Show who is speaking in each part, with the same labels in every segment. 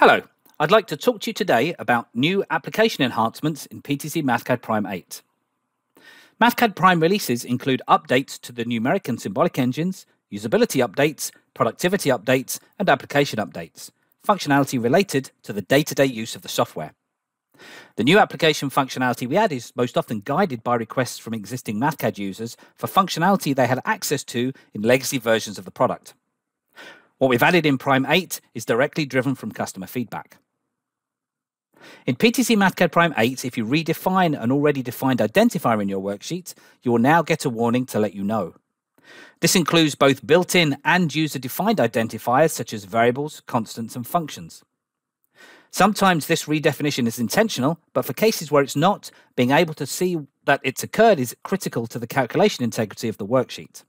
Speaker 1: Hello, I'd like to talk to you today about new application enhancements in PTC MathCAD Prime 8. MathCAD Prime releases include updates to the numeric and symbolic engines, usability updates, productivity updates, and application updates, functionality related to the day-to-day use of the software. The new application functionality we add is most often guided by requests from existing MathCAD users for functionality they had access to in legacy versions of the product. What we've added in Prime 8 is directly driven from customer feedback. In PTC MathCAD Prime 8, if you redefine an already defined identifier in your worksheet, you will now get a warning to let you know. This includes both built-in and user-defined identifiers such as variables, constants, and functions. Sometimes this redefinition is intentional, but for cases where it's not, being able to see that it's occurred is critical to the calculation integrity of the worksheet.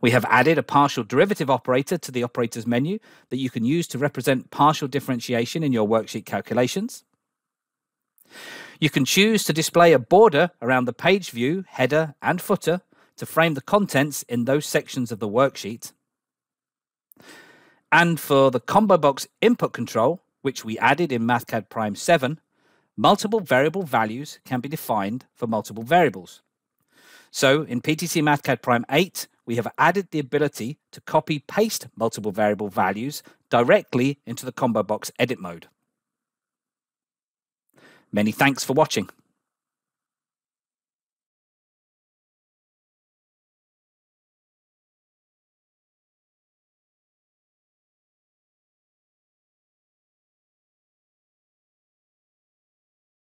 Speaker 1: We have added a partial derivative operator to the operators menu that you can use to represent partial differentiation in your worksheet calculations. You can choose to display a border around the page view, header, and footer to frame the contents in those sections of the worksheet. And for the combo box input control, which we added in MathCAD Prime 7, multiple variable values can be defined for multiple variables. So in PTC MathCAD Prime 8, we have added the ability to copy paste multiple variable values directly into the combo box edit mode. Many thanks for watching.